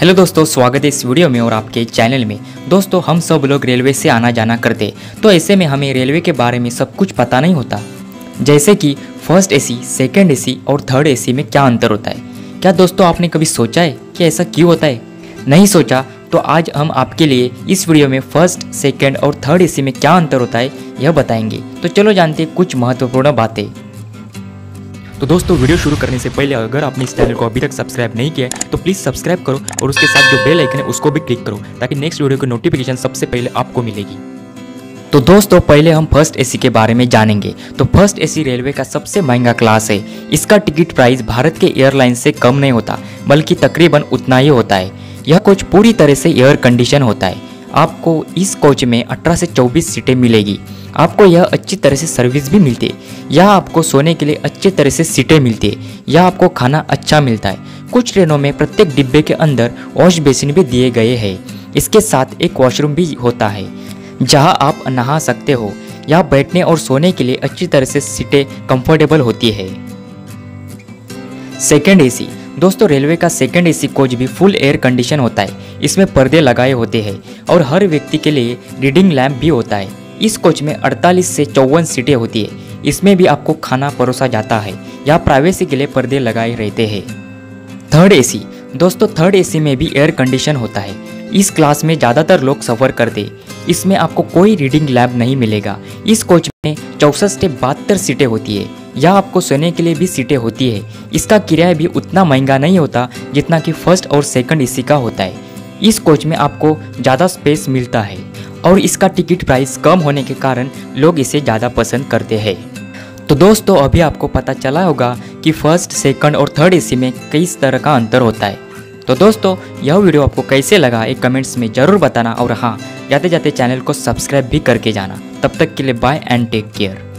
Hello दोस्तों स्वागत है इस वीडियो में और आपके चैनल में। दोस्तों हम सब लोग रेलवे से आना जाना करते तो ऐसे में हमें रेलवे के बारे में सब कुछ पता नहीं होता। जैसे कि फ़र्स्ट एसी, सेकंड एसी और थर्ड एसी में क्या अंतर होता है? क्या दोस्तों आपने कभी सोचा है कि ऐसा क्यों होता है? नहीं सोचा तो आज हम आपके लिए इस वीडियो में फ़र्स्ट सेकेंड और थर्ड एसी में क्या अंतर होता है यह बताएँगे। तो चलो जानते कुछ महत्वपूर्ण बातें। तो दोस्तों, वीडियो शुरू करने से पहले अगर आपने इस चैनल को अभी तक सब्सक्राइब नहीं किया है तो प्लीज़ सब्सक्राइब करो और उसके साथ जो बेल आइकन है, उसको भी क्लिक करो ताकि नेक्स्ट वीडियो की नोटिफिकेशन सबसे पहले आपको मिलेगी। तो दोस्तों, पहले हम फ़र्स्ट एसी के बारे में जानेंगे। तो फ़र्स्ट एसी रेलवे का सबसे महँगा क्लास है। इसका टिकट प्राइस भारत के एयरलाइन से कम नहीं होता, बल्कि तकरीबन उतना ही होता है। यह कोच पूरी तरह से एयर कंडीशन होता है। आपको इस कोच में 18 से 24 सीटें मिलेगी। आपको यह अच्छी तरह से सर्विस भी मिलती है। यह आपको सोने के लिए अच्छी तरह से सीटें मिलती है यह आपको खाना अच्छा मिलता है। कुछ ट्रेनों में प्रत्येक डिब्बे के अंदर वॉश बेसिन भी दिए गए हैं। इसके साथ एक वॉशरूम भी होता है, जहाँ आप नहा सकते हो यहाँ बैठने और सोने के लिए अच्छी तरह से सीटें कंफर्टेबल होती है। सेकेंड एसी दोस्तों रेलवे का सेकेंड एसी कोच भी फुल एयर कंडीशन होता है। इसमें पर्दे लगाए होते हैं और हर व्यक्ति के लिए रीडिंग लैम्प भी होता है। इस कोच में 48 से चौवन सीटें होती है। इसमें भी आपको खाना परोसा जाता है यहाँ प्राइवेसी के लिए पर्दे लगाए रहते हैं। Third AC. दोस्तों, थर्ड एसी में भी एयर कंडीशन होता है। इस क्लास में ज़्यादातर लोग सफ़र करते इसमें आपको कोई रीडिंग लैब नहीं मिलेगा। इस कोच में चौसठ से बहत्तर सीटें होती है, या आपको सोने के लिए भी सीटें होती है। इसका किराया भी उतना महँगा नहीं होता, जितना कि फ़र्स्ट और सेकंड एसी का होता है। इस कोच में आपको ज़्यादा स्पेस मिलता है। और इसका टिकट प्राइस कम होने के कारण लोग इसे ज़्यादा पसंद करते हैं। तो दोस्तों, अभी आपको पता चला होगा कि फ़र्स्ट, सेकंड और थर्ड एसी में किस तरह का अंतर होता है। तो दोस्तों, यह वीडियो आपको कैसे लगा, एक कमेंट्स में ज़रूर बताना। और हाँ जाते जाते चैनल को सब्सक्राइब भी करके जाना। तब तक के लिए बाय एंड टेक केयर